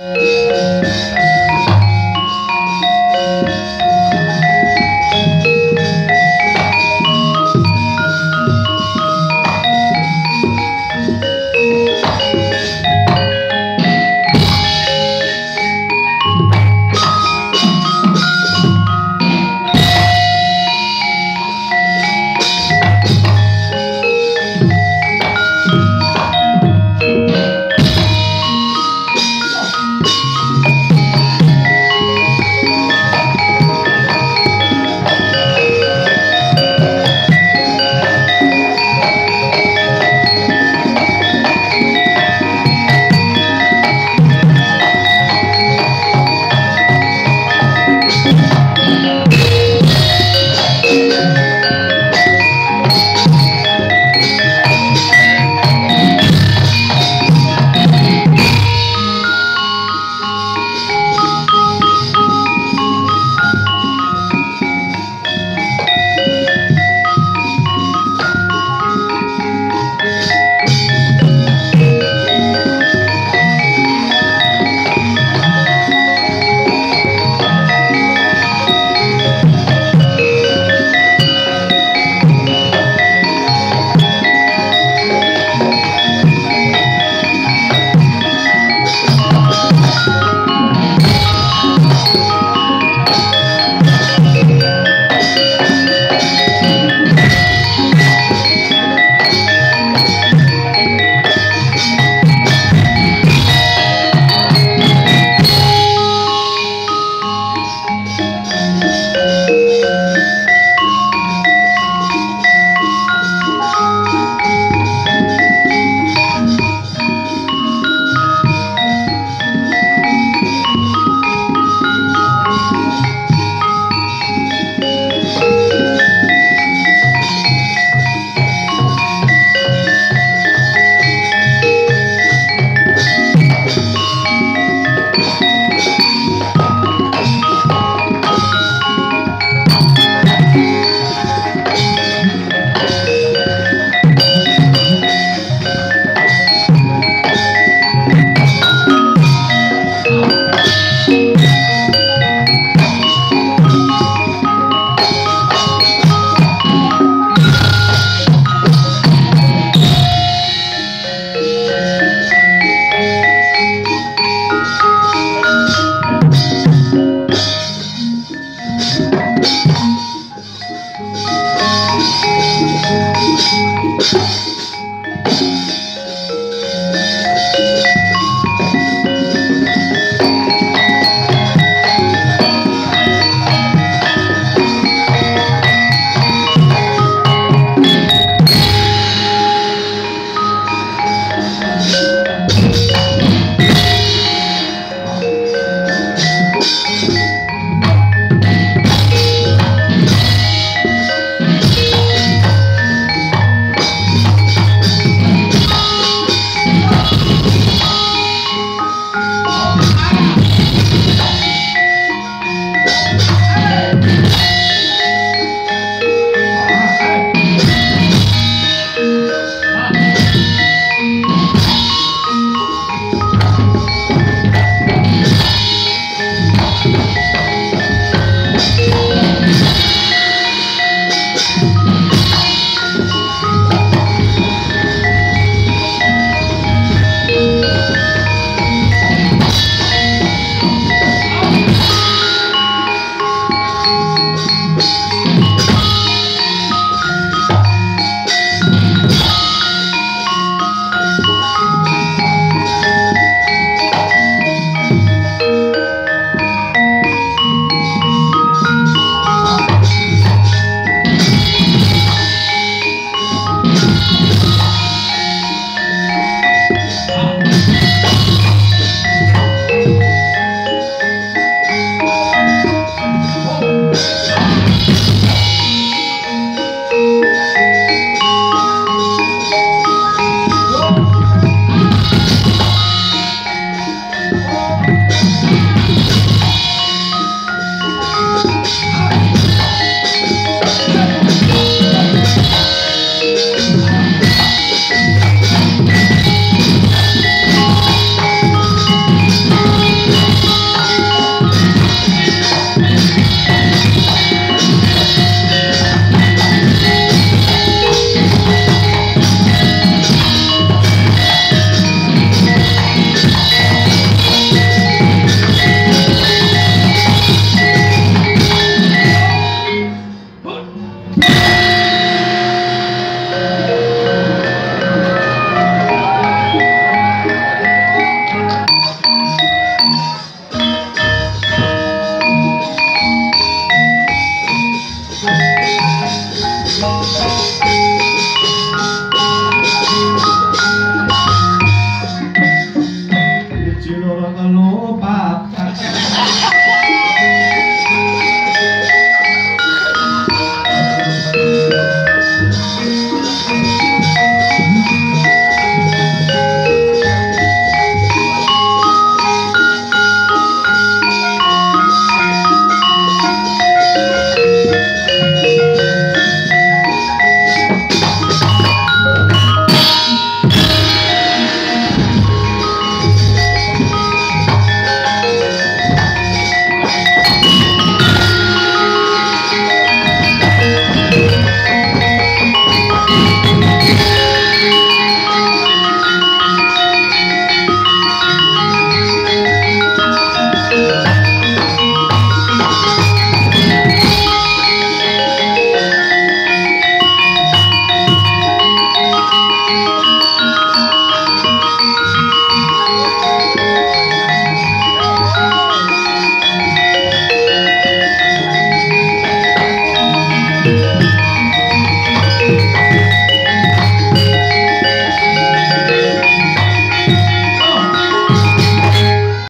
Música